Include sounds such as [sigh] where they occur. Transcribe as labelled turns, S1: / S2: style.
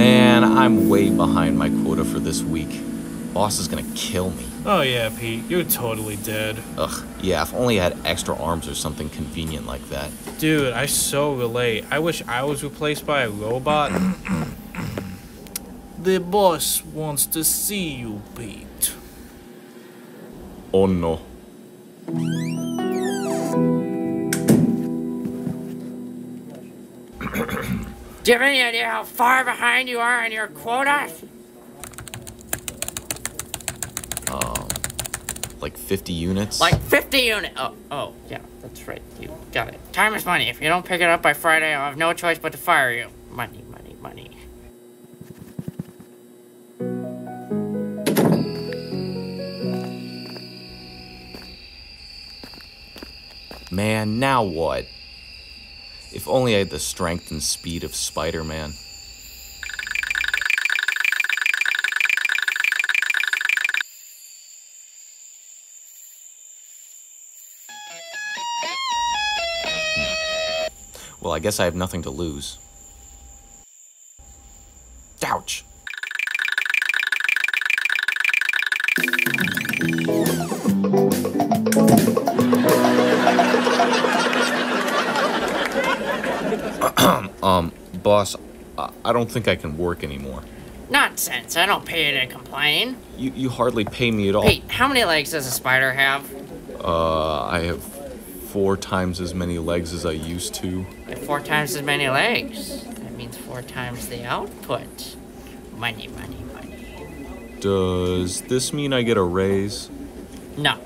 S1: I'm way behind my quota for this week. Boss is gonna kill me.
S2: Oh yeah, Pete, you're totally dead.
S1: Ugh, yeah, if only I had extra arms or something convenient like that.
S2: Dude, I so relate. I wish I was replaced by a robot. [coughs] the boss wants to see you, Pete.
S1: Oh no.
S3: Do you have any idea how far behind you are on your quota?
S1: Um, like 50 units?
S3: Like 50 units. Oh, oh, yeah, that's right. You got it. Time is money. If you don't pick it up by Friday, I'll have no choice but to fire you. Money, money, money.
S1: Man, now what? If only I had the strength and speed of Spider Man. Well, I guess I have nothing to lose. Ouch! Um, boss, I I don't think I can work anymore.
S3: Nonsense. I don't pay you to complain.
S1: You, you hardly pay me at all.
S3: Pete, how many legs does a spider have?
S1: Uh, I have four times as many legs as I used to.
S3: Four times as many legs. That means four times the output. Money, money, money.
S1: Does this mean I get a raise?
S3: No.